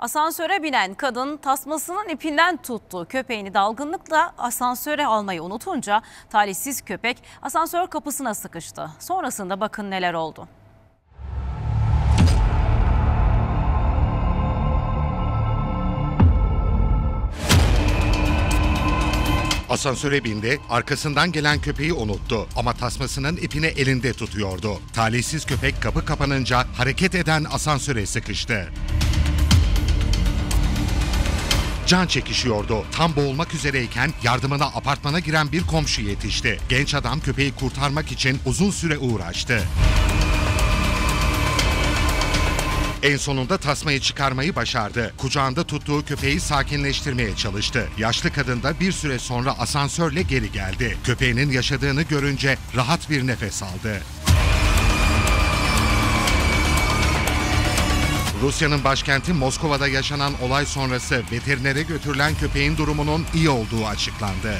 Asansöre binen kadın tasmasının ipinden tuttu. Köpeğini dalgınlıkla asansöre almayı unutunca talihsiz köpek asansör kapısına sıkıştı. Sonrasında bakın neler oldu. Asansöre bindi, arkasından gelen köpeği unuttu ama tasmasının ipini elinde tutuyordu. Talihsiz köpek kapı kapanınca hareket eden asansöre sıkıştı. Can çekişiyordu. Tam boğulmak üzereyken yardımına apartmana giren bir komşu yetişti. Genç adam köpeği kurtarmak için uzun süre uğraştı. En sonunda tasmayı çıkarmayı başardı. Kucağında tuttuğu köpeği sakinleştirmeye çalıştı. Yaşlı kadın da bir süre sonra asansörle geri geldi. Köpeğinin yaşadığını görünce rahat bir nefes aldı. Rusya'nın başkenti Moskova'da yaşanan olay sonrası veterinere götürülen köpeğin durumunun iyi olduğu açıklandı.